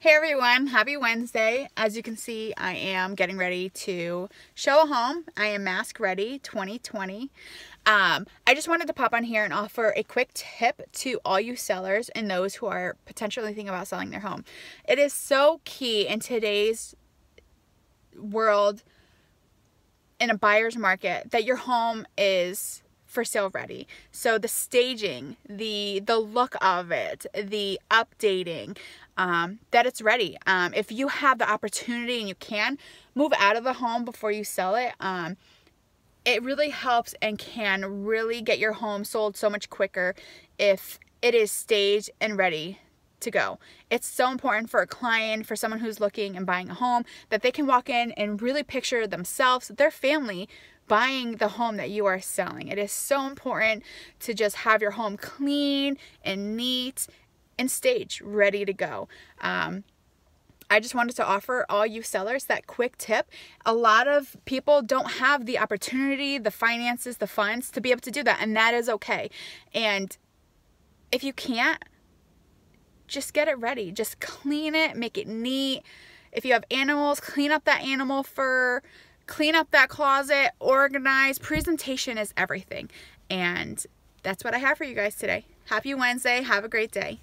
Hey everyone, happy Wednesday. As you can see, I am getting ready to show a home. I am mask ready 2020. Um, I just wanted to pop on here and offer a quick tip to all you sellers and those who are potentially thinking about selling their home. It is so key in today's world in a buyer's market that your home is for sale ready. So the staging, the the look of it, the updating, um, that it's ready. Um, if you have the opportunity and you can move out of the home before you sell it, um, it really helps and can really get your home sold so much quicker if it is staged and ready to go. It's so important for a client, for someone who's looking and buying a home, that they can walk in and really picture themselves, their family, buying the home that you are selling. It is so important to just have your home clean and neat and staged, ready to go. Um, I just wanted to offer all you sellers that quick tip. A lot of people don't have the opportunity, the finances, the funds to be able to do that, and that is okay. And if you can't, just get it ready. Just clean it, make it neat. If you have animals, clean up that animal fur, clean up that closet, organize. Presentation is everything. And that's what I have for you guys today. Happy Wednesday. Have a great day.